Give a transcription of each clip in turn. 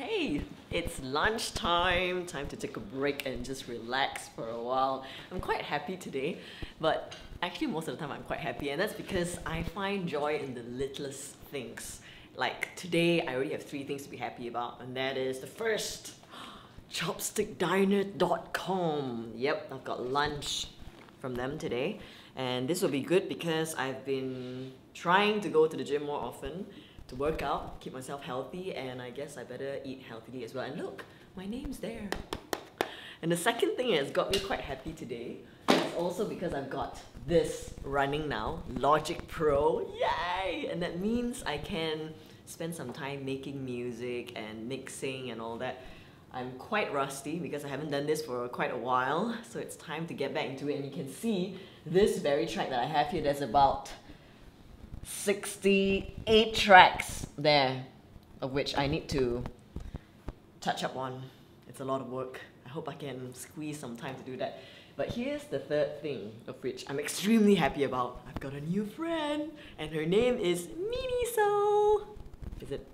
Hey, it's lunchtime, time to take a break and just relax for a while. I'm quite happy today, but actually, most of the time, I'm quite happy, and that's because I find joy in the littlest things. Like today, I already have three things to be happy about, and that is the first chopstickdiner.com. Yep, I've got lunch from them today, and this will be good because I've been trying to go to the gym more often to work out, keep myself healthy, and I guess I better eat healthily as well. And look, my name's there. And the second thing that's got me quite happy today is also because I've got this running now, Logic Pro. Yay! And that means I can spend some time making music and mixing and all that. I'm quite rusty because I haven't done this for quite a while, so it's time to get back into it. And you can see this very track that I have here, there's about 68 tracks there, of which I need to touch up on. It's a lot of work. I hope I can squeeze some time to do that. But here's the third thing of which I'm extremely happy about. I've got a new friend, and her name is Miniso. Is it?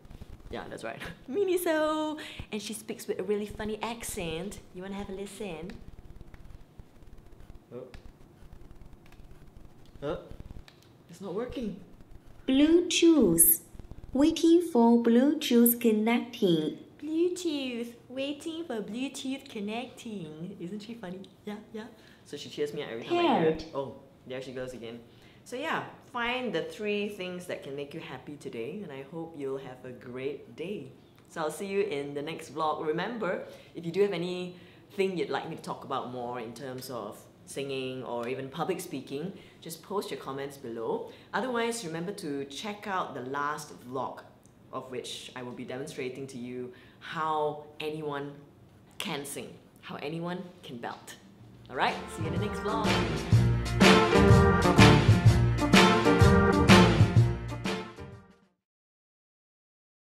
Yeah, that's right. Miniso! And she speaks with a really funny accent. You wanna have a listen? Oh. Oh. It's not working. Bluetooth. Waiting for Bluetooth connecting. Bluetooth, waiting for Bluetooth connecting. Isn't she funny? Yeah, yeah. So she cheers me every time I hear it. Oh, there she goes again. So yeah, find the three things that can make you happy today, and I hope you'll have a great day. So I'll see you in the next vlog. Remember, if you do have anything you'd like me to talk about more in terms of singing or even public speaking, just post your comments below. Otherwise, remember to check out the last vlog of which I will be demonstrating to you how anyone can sing, how anyone can belt. Alright, see you in the next vlog.